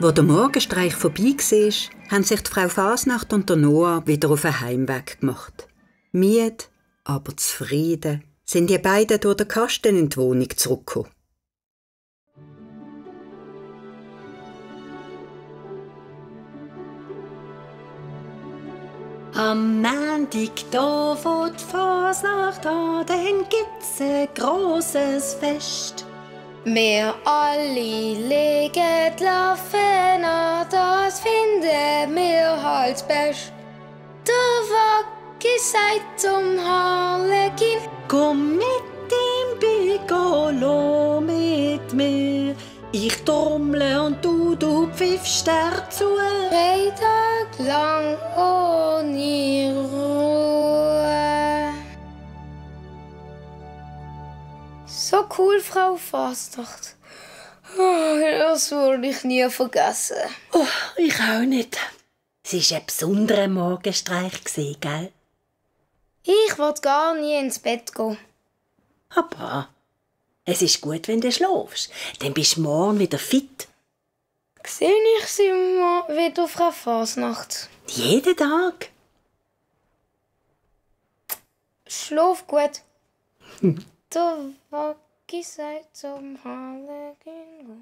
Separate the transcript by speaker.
Speaker 1: Wo der Morgenstreich vorbei war, haben sich die Frau Fasnacht und der Noah wieder auf den Heimweg gemacht. Mied, aber zufrieden, sind die beiden durch den Kasten in die Wohnung zurückgekommen.
Speaker 2: Am Montag, da wo die Fasnacht an, dann gibt's ein grosses Fest.
Speaker 3: Wir alle legen Laufen an, das finden wir halt best. Der Wacki sagt zum Harlekin,
Speaker 2: Komm mit im Bigolo mit mir. Ich trommle und du, du pfiffst dazu.
Speaker 3: drei Tag lang ohne So cool, Frau Fastnacht. Oh, das würde ich nie vergessen.
Speaker 2: Oh, ich auch nicht. Es war ein besonderer Morgenstreich, gell?
Speaker 3: Ich will gar nie ins Bett gehen.
Speaker 2: Aber es ist gut, wenn du schlafst. Dann bist du morgen wieder fit.
Speaker 3: Sehe ich sie mal wieder, Frau Fasnacht?
Speaker 2: Jeden Tag.
Speaker 3: Schlaf gut. Der Wacki sagt zum Harlekin.